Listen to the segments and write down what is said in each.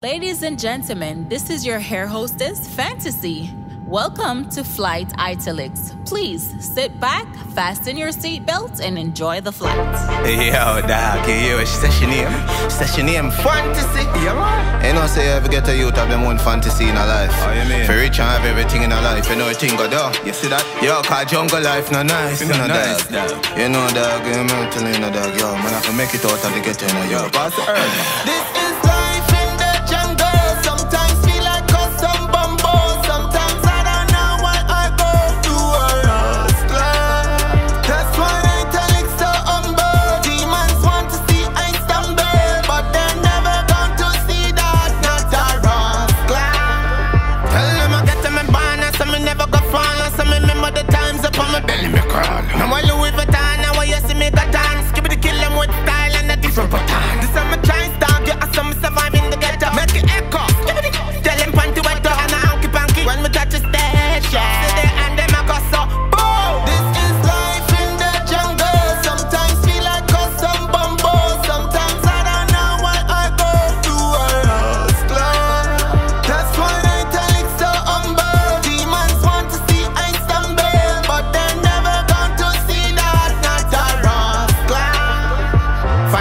Ladies and gentlemen, this is your hair hostess, Fantasy. Welcome to Flight Italix. Please sit back, fasten your seatbelt, and enjoy the flight. Yo, dog, hey, yo, she said she name, she said she name Fantasy. Yeah, man. You know, say you ever get a youth have them own fantasy in a life. Oh, you mean? For rich and have everything in a life, you know, thing go down. You see that? Yo, cause jungle life no nice, you know, nice, dog. dog. You know, dog, you know, I'm telling you, dog, yo, man, I can make it out of the ghetto, you know, yo. Pass the earth. Now I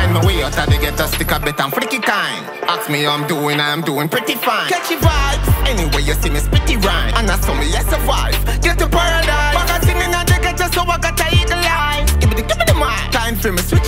Find my way out of the ghetto, stick a bit and freaky kind. Ask me how I'm doing, I'm doing pretty fine. Catchy vibes, anyway you see me spitty rhyme. And I saw me, I survive. Get to paradise. But I sing in a the ghetto, so I got a eagle eye. Give me the, give me the mic. Time for me, switch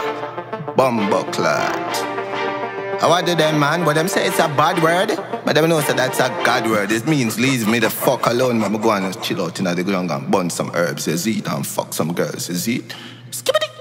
reminder. Bumbo I do them, man? But them say it's a bad word. But them know say that's a God word. It means leave me the fuck alone, man. Me go and chill out in the ground and burn some herbs. See it and fuck some girls. is it? Skip it.